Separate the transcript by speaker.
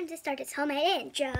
Speaker 1: time to start this homemade intro.